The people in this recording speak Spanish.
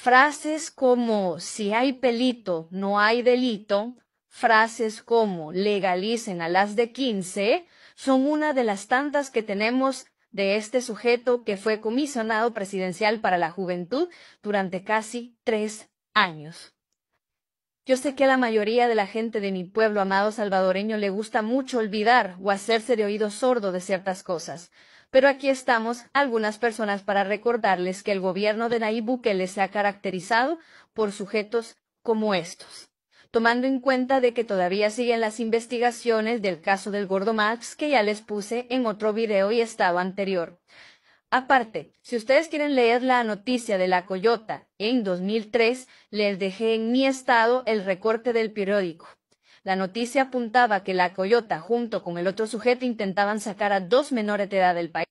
Frases como si hay pelito, no hay delito, frases como legalicen a las de 15, son una de las tantas que tenemos de este sujeto que fue comisionado presidencial para la juventud durante casi tres años. Yo sé que a la mayoría de la gente de mi pueblo amado salvadoreño le gusta mucho olvidar o hacerse de oído sordo de ciertas cosas, pero aquí estamos algunas personas para recordarles que el gobierno de Nayib Bukele se ha caracterizado por sujetos como estos, tomando en cuenta de que todavía siguen las investigaciones del caso del Gordo Max que ya les puse en otro video y estado anterior. Aparte, si ustedes quieren leer la noticia de la Coyota en 2003, les dejé en mi estado el recorte del periódico. La noticia apuntaba que la Coyota junto con el otro sujeto intentaban sacar a dos menores de edad del país.